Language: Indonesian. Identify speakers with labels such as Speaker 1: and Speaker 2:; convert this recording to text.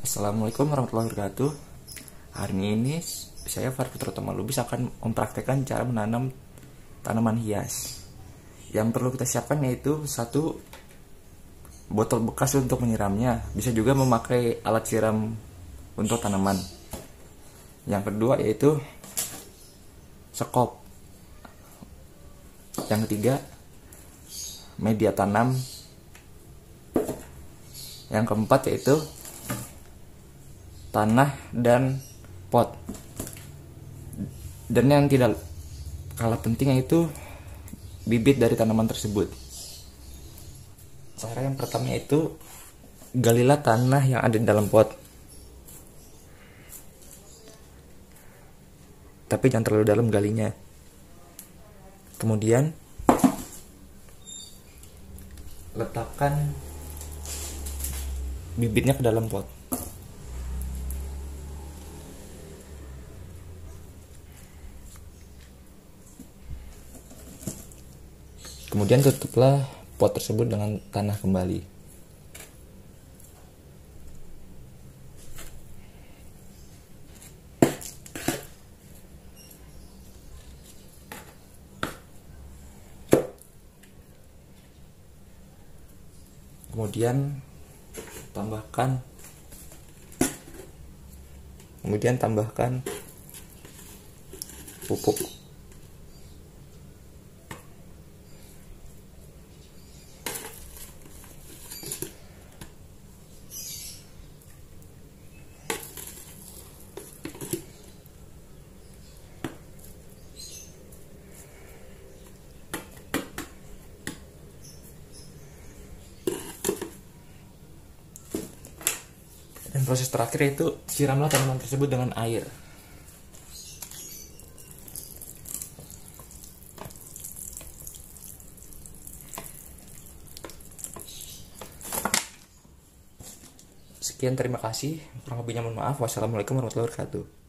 Speaker 1: Assalamualaikum warahmatullahi wabarakatuh. Hari ini saya Farfutro Teman Lubis akan mempraktekkan cara menanam tanaman hias. Yang perlu kita siapkan yaitu satu botol bekas untuk menyiramnya. Bisa juga memakai alat siram untuk tanaman. Yang kedua yaitu sekop. Yang ketiga media tanam. Yang keempat yaitu tanah dan pot. Dan yang tidak kalah penting yaitu bibit dari tanaman tersebut. Cara yang pertama yaitu galilah tanah yang ada di dalam pot. Tapi jangan terlalu dalam galinya. Kemudian letakkan bibitnya ke dalam pot Kemudian tutuplah pot tersebut dengan tanah kembali. Kemudian tambahkan Kemudian tambahkan pupuk Dan proses terakhir itu siramlah tanaman tersebut dengan air. Sekian terima kasih. Kurang lebihnya mohon maaf. Wassalamualaikum warahmatullahi wabarakatuh.